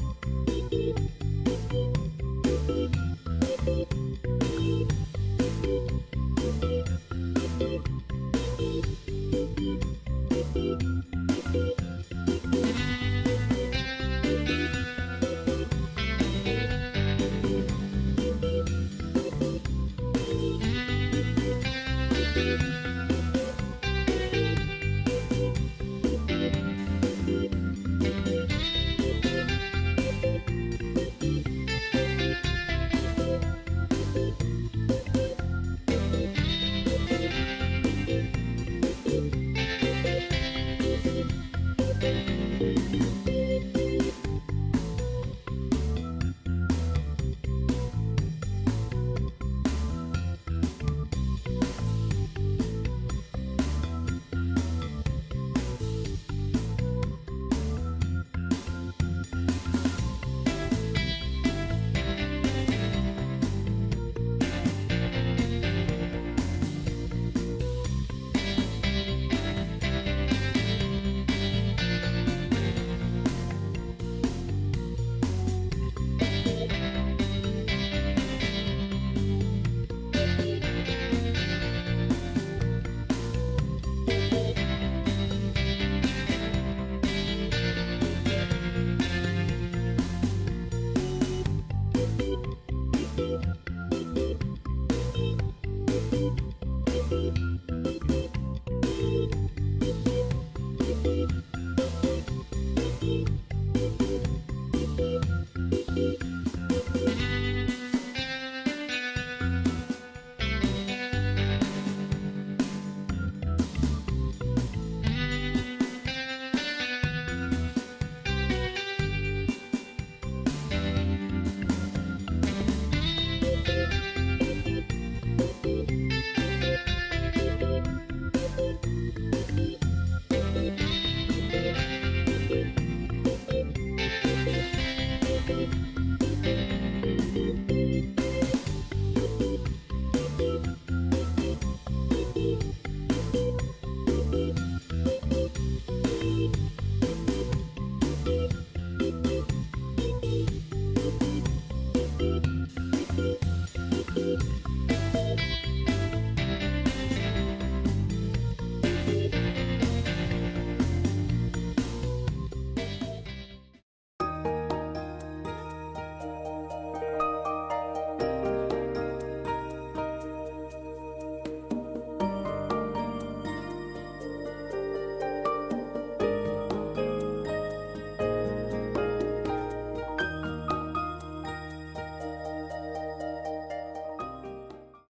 you.